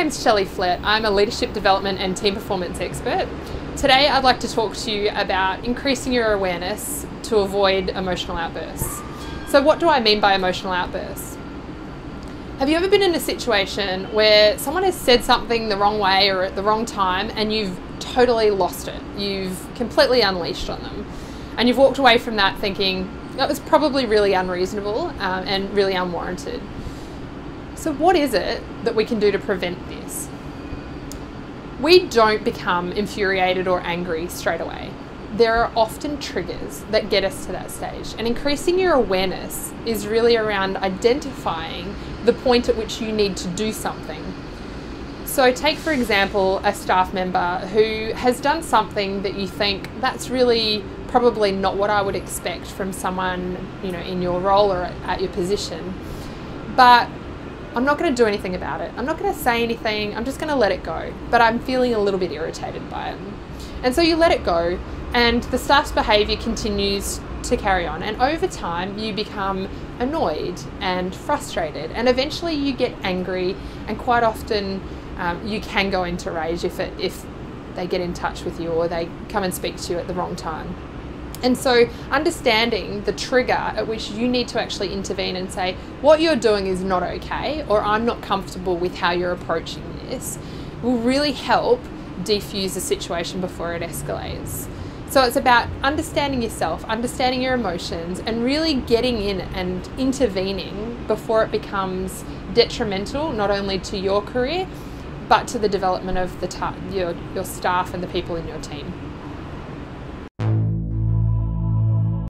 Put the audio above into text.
Name's Shelley Flett. I'm a leadership development and team performance expert. Today, I'd like to talk to you about increasing your awareness to avoid emotional outbursts. So, what do I mean by emotional outbursts? Have you ever been in a situation where someone has said something the wrong way or at the wrong time and you've totally lost it? You've completely unleashed on them. And you've walked away from that thinking, that was probably really unreasonable um, and really unwarranted. So, what is it that we can do to prevent this? We don't become infuriated or angry straight away. There are often triggers that get us to that stage, and increasing your awareness is really around identifying the point at which you need to do something. So, take for example a staff member who has done something that you think that's really probably not what I would expect from someone, you know, in your role or at, your position. But I'm not going to do anything about it. I'm not going to say anything. I'm just going to let it go. But I'm feeling a little bit irritated by it. And so you let it go, and the staff's behaviour continues to carry on. And over time, you become annoyed and frustrated, and eventually you get angry. And quite often, um, you can go into rage if it if they get in touch with you or they come and speak to you at the wrong time. And so, understanding the trigger at which you need to actually intervene and say, what you're doing is not okay, or I'm not comfortable with how you're approaching this, will really help defuse the situation before it escalates. So, it's about understanding yourself, understanding your emotions, and really getting in and intervening before it becomes detrimental not only to your career but to the development of the ta- your, your staff and the people in your team.